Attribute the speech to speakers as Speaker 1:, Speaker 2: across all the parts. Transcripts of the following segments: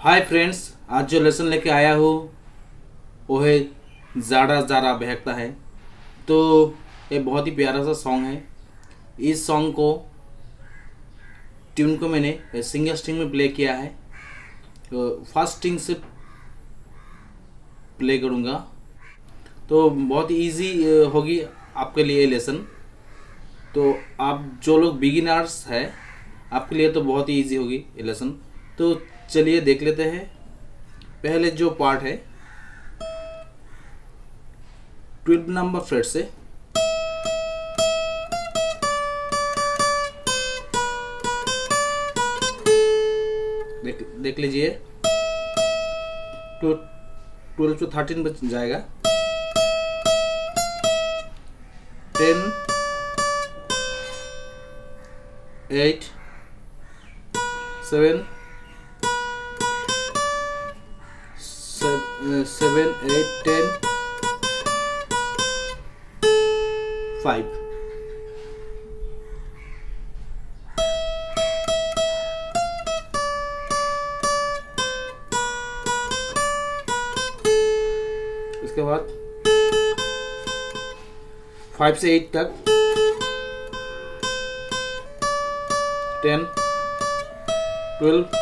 Speaker 1: Hi friends आज जो lesson लेके आया हूँ वो है ज़ारा ज़ारा बहकता है। तो ये बहुत ही प्यारा सा सॉन्ग है। इस सॉन्ग को ट्यून को मैंने सिंगल स्ट्रिंग में प्ले किया है। तो फ़र्स्ट स्ट्रिंग से प्ले करूँगा। तो बहुत इजी होगी आपके लिए लेसन तो आप जो लोग बिगिनर्स है, आपके लिए तो बहुत ही ईजी होगी ये लेसन तो चलिए देख लेते हैं। पहले जो पार्ट है ट्वेल्व नंबर फ्रेट से। देख देख लीजिए। ट्वेल्व टू थर्टीन बच जाएगा। Ten eight seven seven eight ten five इसके बाद फाइव से एट तक टेन ट्वेल्व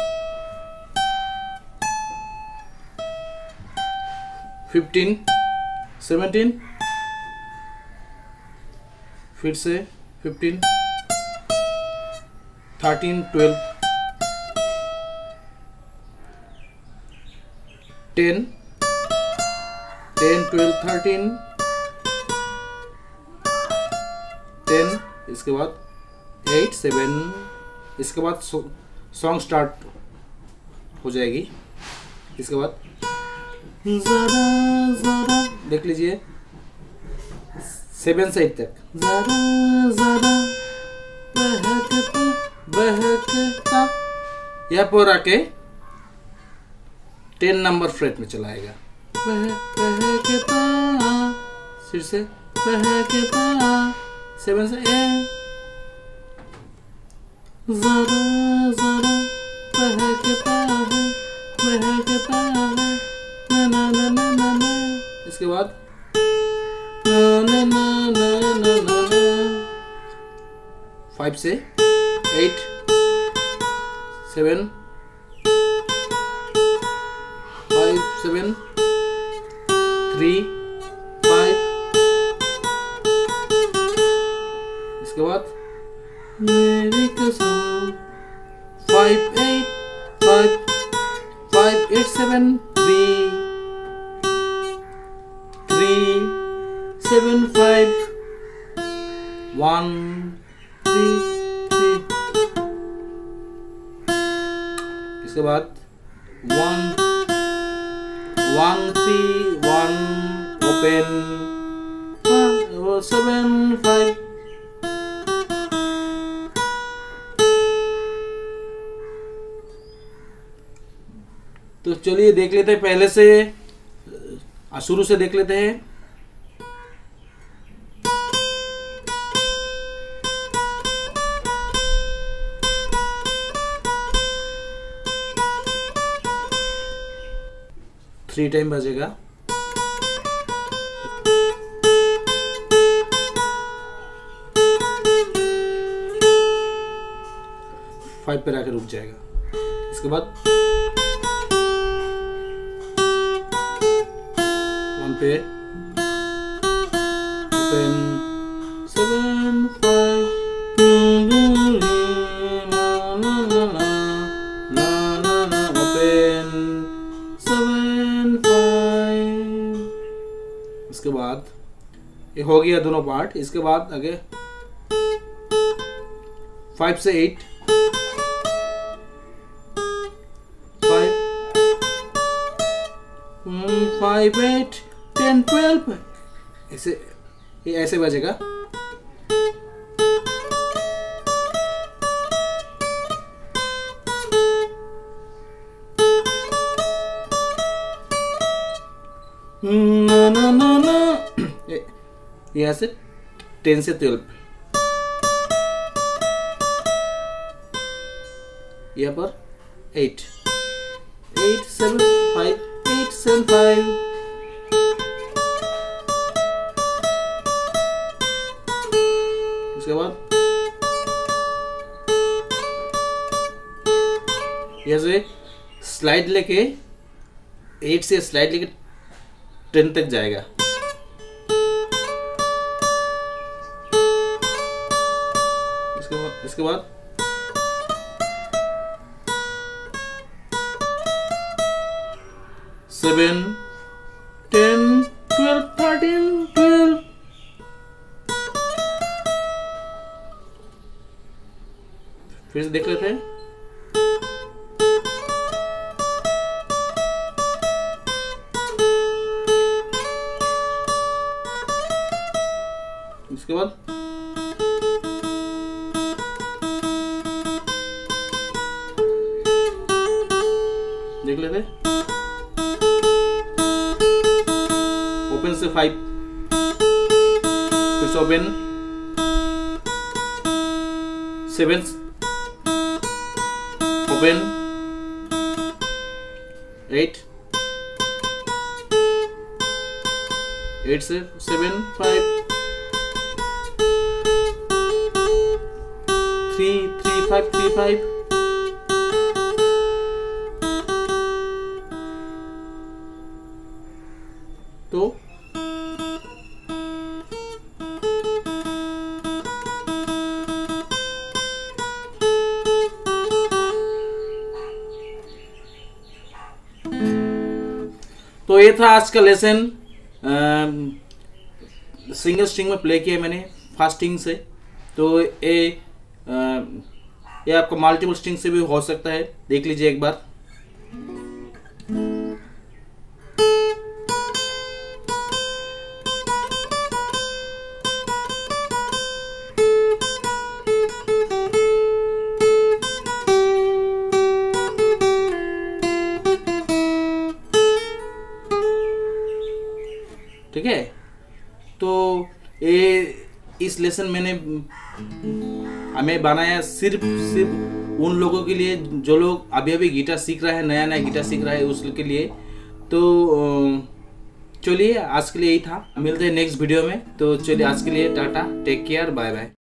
Speaker 1: फिफ्टीन सेवेंटीन फिर से fifteen thirteen twelve ten ten twelve thirteen ten इसके बाद एट सेवन इसके बाद सॉन्ग स्टार्ट हो जाएगी, इसके बाद जरा जरा। देख लीजिए। सेवन से एट तक। जरा जरा। बहकता बहकता। यहाँ पर आके टेन नंबर फ्रेट में चलाएगा। बह बहकता। फिर से। बहकता। सेवन से ए। जरा जरा। बहकता है बहकता। है फाइव से eight seven five seven three five इसके बाद मेरी कसम five eight five five eight seven three three seven five one इसके बाद one one three one open seven five तो चलिए देख लेते हैं, पहले से शुरू से देख लेते हैं। थ्री टाइम बजेगा। फाइव पे आके रुक जाएगा। इसके बाद वन पे ये हो गया दोनों पार्ट इसके बाद आगे फाइव से eight five five eight ten twelve ऐसे, ये ऐसे बजेगा. यहाँ से टेन से ट्वेल्व। यहाँ पर eight. Eight seven five, eight seven five. उसके बाद यहाँ से स्लाइड लेके एट से स्लाइड लेके टेन तक जाएगा। इसके इसके बाद। Seven ten twelve thirteen twelve फिर से देख लेते हैं। फाइव फिर से open seven open eight eight से seven five three three five three five तो तो ये था आज का लेसन सिंगल स्ट्रिंग में प्ले किया मैंने फास्टिंग से। तो ये ये आपको मल्टीपल स्ट्रिंग से भी हो सकता है, देख लीजिए एक बार। इस मैंने, हमें बनाया सिर्फ़ सिर्फ़ उन लोगों के लिए जो लोग अभी अभी गिटार सीख रहे हैं नया नया गिटार सीख रहा है उसके लिए। तो चलिए आज के लिए यही था। मिलते हैं नेक्स्ट वीडियो में। तो चलिए आज के लिए tata take care bye bye